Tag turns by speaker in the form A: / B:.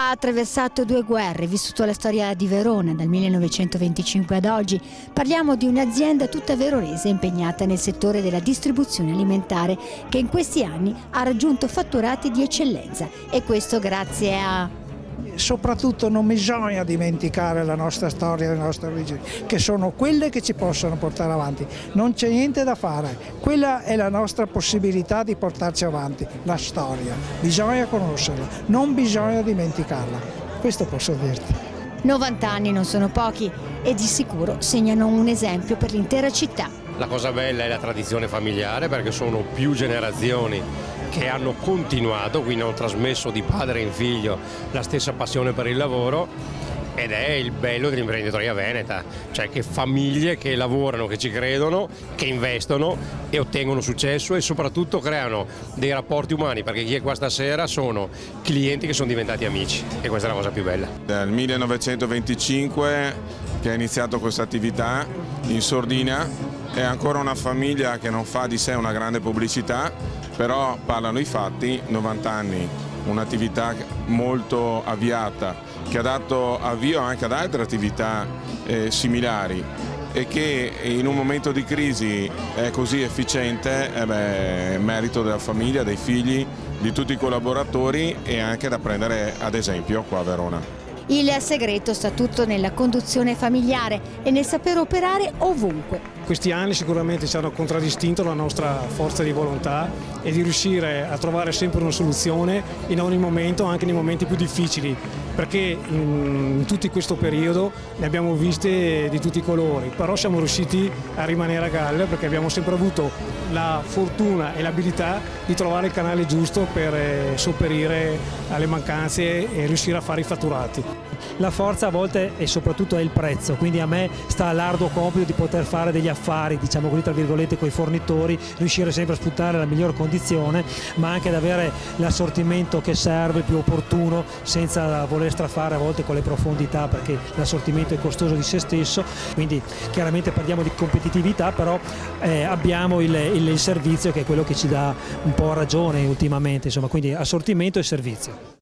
A: Ha attraversato due guerre, vissuto la storia di Verona dal 1925 ad oggi. Parliamo di un'azienda tutta verorese impegnata nel settore della distribuzione alimentare che in questi anni ha raggiunto fatturati di eccellenza e questo grazie a
B: soprattutto non bisogna dimenticare la nostra storia e le nostre origini, che sono quelle che ci possono portare avanti. Non c'è niente da fare, quella è la nostra possibilità di portarci avanti, la storia. Bisogna conoscerla, non bisogna dimenticarla. Questo posso dirti.
A: 90 anni non sono pochi e di sicuro segnano un esempio per l'intera città.
C: La cosa bella è la tradizione familiare perché sono più generazioni che hanno continuato, quindi hanno trasmesso di padre in figlio la stessa passione per il lavoro ed è il bello dell'imprenditoria veneta, cioè che famiglie che lavorano, che ci credono, che investono e ottengono successo e soprattutto creano dei rapporti umani, perché chi è qua stasera sono clienti che sono diventati amici e questa è la cosa più bella.
D: Dal 1925 che ha iniziato questa attività in sordina, è ancora una famiglia che non fa di sé una grande pubblicità, però parlano i fatti, 90 anni, un'attività molto avviata che ha dato avvio anche ad altre attività eh, similari e che in un momento di crisi è così efficiente eh beh, merito della famiglia, dei figli, di tutti i collaboratori e anche da prendere ad esempio qua a Verona.
A: Il segreto sta tutto nella conduzione familiare e nel saper operare ovunque.
E: Questi anni sicuramente ci hanno contraddistinto la nostra forza di volontà e di riuscire a trovare sempre una soluzione in ogni momento, anche nei momenti più difficili, perché in, tutto questo periodo ne abbiamo viste di tutti i colori, però siamo riusciti a rimanere a galla perché abbiamo sempre avuto la fortuna e l'abilità di trovare il canale giusto per eh, sopperire alle mancanze e riuscire a fare i fatturati.
F: La forza a volte e soprattutto è il prezzo, quindi a me sta l'arduo compito di poter fare degli affari, diciamo così tra virgolette, con i fornitori, riuscire sempre a sfruttare la miglior condizione, ma anche ad avere l'assortimento che serve, più opportuno, senza voler strafare a volte con le profondità, perché l'assortimento è costoso di se stesso, quindi chiaramente parliamo di competitività, però eh, abbiamo il, il, il servizio che è quello che ci dà un po' ragione ultimamente, insomma, quindi assortimento e servizio.